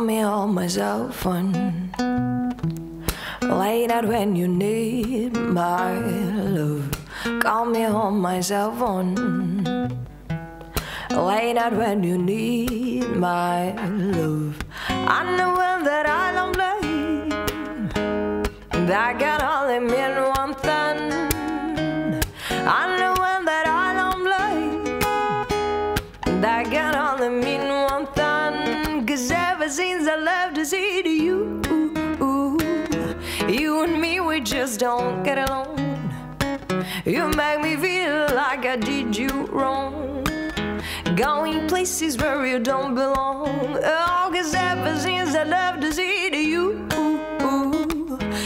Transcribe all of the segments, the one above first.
me on my cell phone. Late night when you need my love. Call me on my cell phone. Late night when you need my love. I know that I don't blame. That can only mean one thing. I know that I don't blame. That can only mean one thing. Since I love to see you, you and me, we just don't get along. You make me feel like I did you wrong. Going places where you don't belong. Oh, cause ever since I love to see you,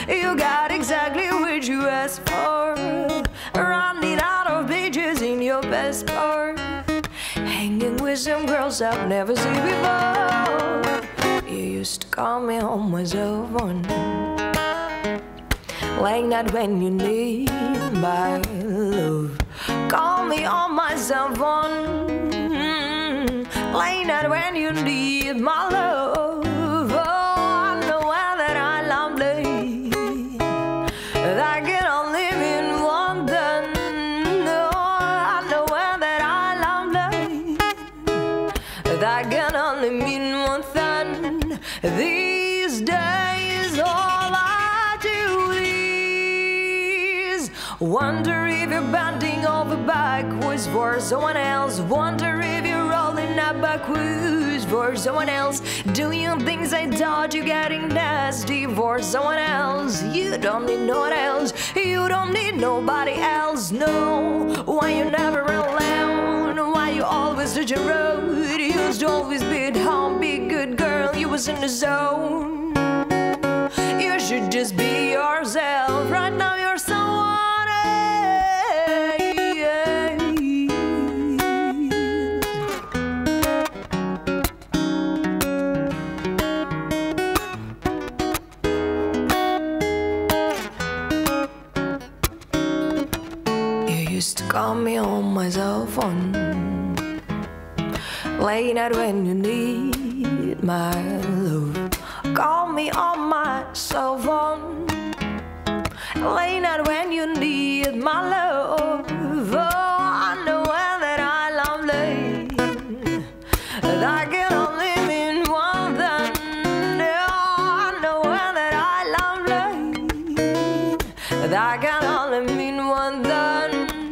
you got exactly what you asked for. Running out of pages in your best passport. Hanging with some girls I've never seen before. You used to call me on my cell. Late night when you need my love. Call me on my cell phone. Late night when you need my love. Oh, I know that I lonely. That can only mean one thing. No, I know that I lonely. That can only mean. These days, all I do is wonder if you're bending over backwards for someone else. Wonder if you're rolling up Backwoods for someone else. Doing things I thought you getting nasty for someone else. You don't need no one else. You don't need nobody else. No, why you never alone? Always did your road? You used to always be at home, be a good girl. You was in the zone. You should just be yourself. Right now you're someone else. You used to call me on my cell phone. Late night when you need my love. Call me on my cell phone. Late night when you need my love. Oh, I know that I lonely. That can only mean one thing. Oh, I know that I lonely. That can only mean one thing.